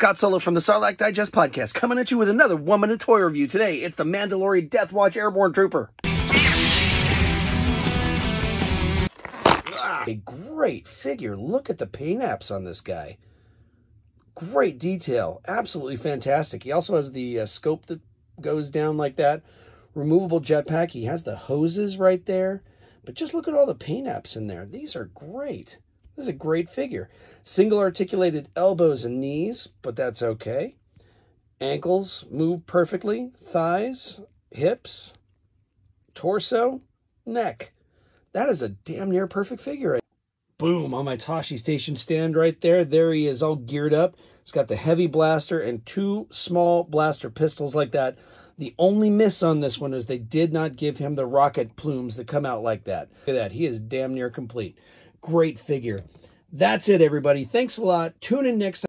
Scott Solo from the Sarlacc Digest podcast, coming at you with another one minute toy review. Today, it's the Mandalorian Death Watch Airborne Trooper. A great figure. Look at the paint apps on this guy. Great detail. Absolutely fantastic. He also has the uh, scope that goes down like that. Removable jetpack. He has the hoses right there. But just look at all the paint apps in there. These are great. This is a great figure. Single articulated elbows and knees, but that's okay. Ankles move perfectly. Thighs, hips, torso, neck. That is a damn near perfect figure. Boom, on my Tosche station stand right there. There he is all geared up. He's got the heavy blaster and two small blaster pistols like that. The only miss on this one is they did not give him the rocket plumes that come out like that. Look at that. He is damn near complete. Great figure. That's it, everybody. Thanks a lot. Tune in next time.